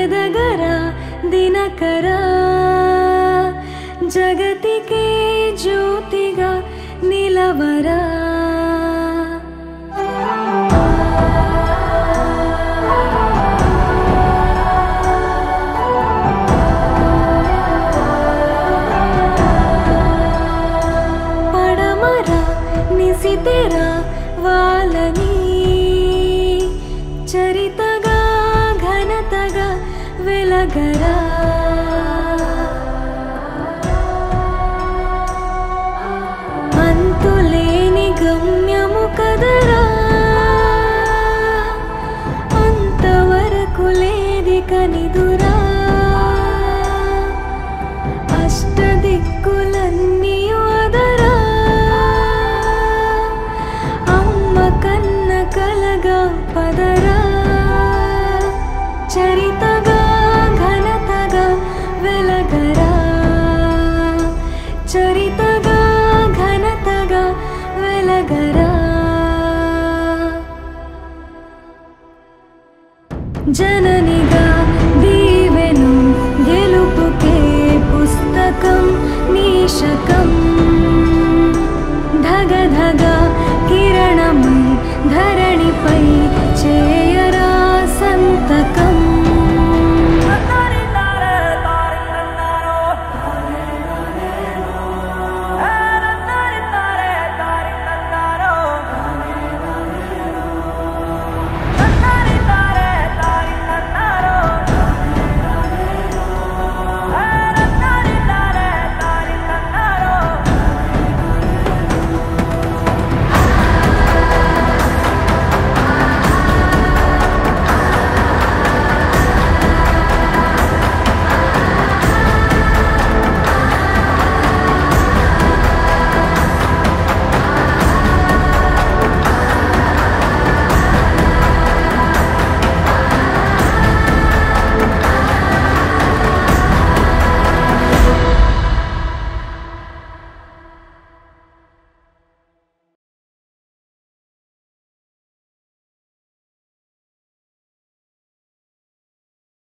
ಎದಗರ ದಿನಕರ ಜಗತಿಗೆ ಜ್ಯೋತಿಗ ನಿಲವರ. ಪಡಮರ ನಿಸಿತೆರ నగరా. అంతులేని గమ్యము కదరా. అంతవరకు లేది కనిదు. जननी